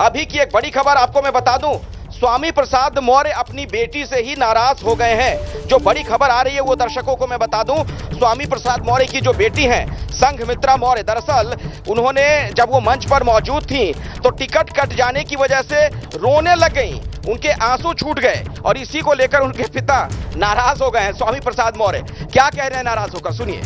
अभी की एक बड़ी खबर आपको मैं बता दूँ। स्वामी प्रसाद मौर्य अपनी बेटी से ही नाराज़ हो गए हैं। जो बड़ी खबर आ रही है वो दर्शकों को मैं बता दूँ, स्वामी प्रसाद मौर्य की जो बेटी हैं संघमित्रा मौर्य, दरअसल उन्होंने जब वो मंच पर मौजूद थी तो टिकट कट जाने की वजह से रोने लग गई। उनके आँसू छूट गए और इसी को लेकर उनके पिता नाराज़ हो गए हैं, स्वामी प्रसाद मौर्य। क्या कह रहे हैं नाराज़ होकर सुनिए।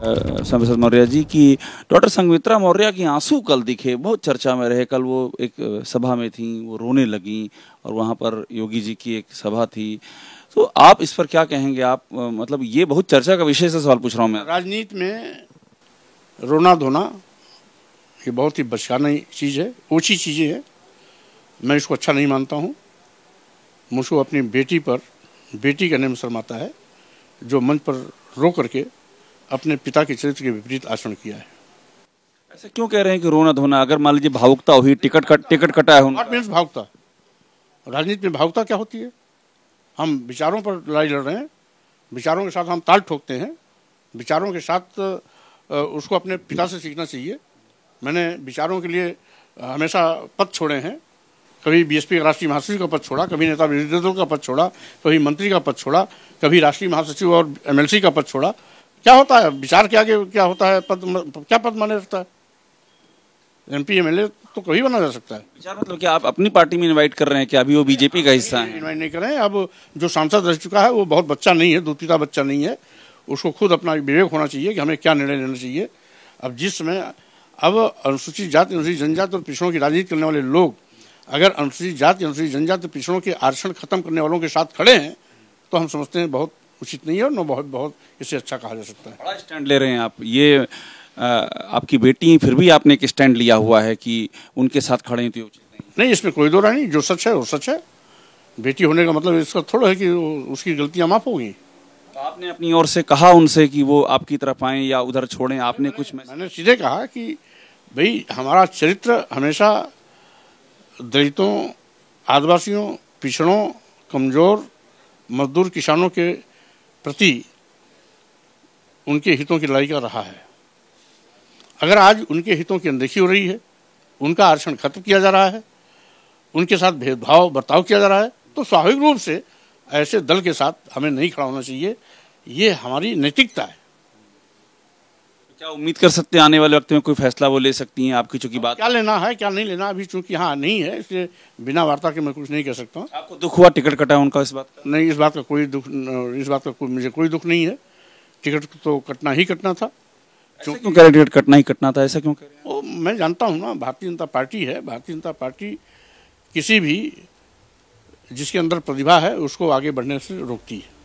प्रसाद मौर्य जी की, डॉक्टर संगमित्रा मौर्य की आँसू कल दिखे। बहुत चर्चा में रहे। कल वो एक सभा में थी, वो रोने लगी और वहाँ पर योगी जी की एक सभा थी। तो आप इस पर क्या कहेंगे? आप मतलब ये बहुत चर्चा का विषय से सवाल पूछ रहा हूँ मैं। राजनीति में रोना धोना ये बहुत ही बचकाना चीज़ है। ऊँची चीज़ें हैं। मैं इसको अच्छा नहीं मानता हूँ। मुझको अपनी बेटी पर, बेटी का नाम शर्माता है, जो मंच पर रो करके अपने पिता के चरित्र के विपरीत आचरण किया है। ऐसा क्यों कह रहे हैं कि रोना धोना? अगर मान लीजिए भावुकता हुई टिकट कट टिकट कटा है भावुकता? राजनीति में भावुकता क्या होती है? हम विचारों पर लड़ाई लड़ रहे हैं विचारों के साथ हम ताल ठोकते हैं विचारों के साथ उसको अपने पिता से सीखना चाहिए। मैंने विचारों के लिए हमेशा पद छोड़े हैं। कभी बीएसपी का राष्ट्रीय महासचिव का पद छोड़ा कभी नेता विरोधी दल का पद छोड़ा कभी मंत्री का पद छोड़ा कभी राष्ट्रीय महासचिव और एमएलसी का पद छोड़ा। क्या होता है? विचार के आगे क्या होता है? पद क्या पद माने रखता है? एमपी एमएलए तो कभी बना जा सकता है। विचार मतलब क्या आप अपनी पार्टी में इनवाइट कर रहे हैं कि अभी वो बीजेपी का हिस्सा है। इनवाइट नहीं कर रहे हैं। अब जो सांसद रह चुका है वो बहुत बच्चा नहीं है दूध बच्चा नहीं है। उसको खुद अपना विवेक होना चाहिए कि हमें क्या निर्णय लेना चाहिए। अब जिस समय अब अनुसूचित जाति अनुसूचित जनजाति और पिछड़ों की राजनीति करने वाले लोग अगर अनुसूचित जाति अनुसूचित जनजाति पिछड़ों के आरक्षण खत्म करने वालों के साथ खड़े हैं तो हम समझते हैं बहुत उचित नहीं है और न बहुत बहुत इसे अच्छा कहा जा सकता है। बड़ा स्टैंड ले रहे हैं आप। ये आ, आपकी बेटी फिर भी आपने एक स्टैंड लिया हुआ है कि उनके साथ खड़े थे उचित नहीं नहीं इसमें कोई दो नहीं। जो सच है वो सच है। बेटी होने का मतलब इसका थोड़ा है कि उसकी गलतियाँ माफ़ होगी। तो आपने अपनी ओर से कहा उनसे कि वो आपकी तरफ़ आए या उधर छोड़ें? आपने कुछ मैंने सीधे कहा कि भाई हमारा चरित्र हमेशा दलितों आदिवासियों पिछड़ों कमज़ोर मजदूर किसानों के प्रति उनके हितों की लड़ाई कर रहा है। अगर आज उनके हितों की अनदेखी हो रही है, उनका आरक्षण खत्म किया जा रहा है, उनके साथ भेदभाव, बर्ताव किया जा रहा है तो स्वाभाविक रूप से ऐसे दल के साथ हमें नहीं खड़ा होना चाहिए। ये हमारी नैतिकता है। क्या उम्मीद कर सकते हैं आने वाले वक्त में कोई फैसला वो ले सकती हैं आपकी चूँकि बात क्या लेना है क्या नहीं लेना अभी चूँकि हाँ नहीं है इसलिए बिना वार्ता के मैं कुछ नहीं कह सकता हूँ। आपको दुख हुआ टिकट कटा उनका इस बात का? नहीं इस बात का कोई दुख इस बात का कोई मुझे कोई दुख नहीं है। टिकट तो कटना ही कटना था। क्यों कह रहे टिकट कटना ही कटना था? ऐसा क्यों कह रहे मैं जानता हूँ ना भारतीय जनता पार्टी है। भारतीय जनता पार्टी किसी भी जिसके अंदर प्रतिभा है उसको आगे बढ़ने से रोकती है।